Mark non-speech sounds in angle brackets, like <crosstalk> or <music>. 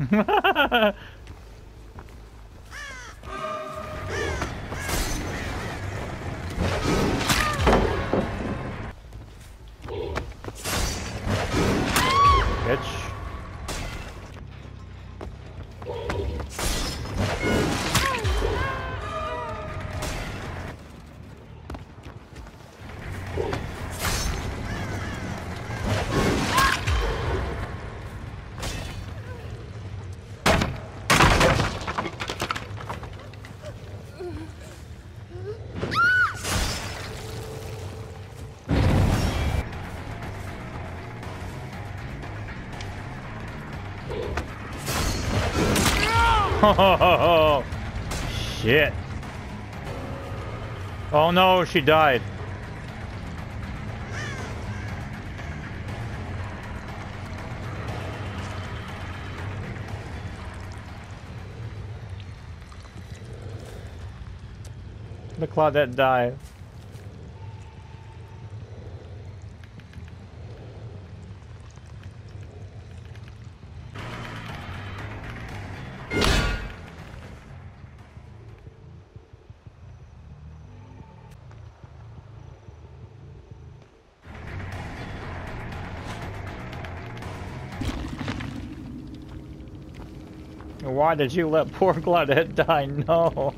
Bitch. Oh, <laughs> shit. Oh no, she died. The Claudette died. Why did you let poor Claudette die? <laughs> No.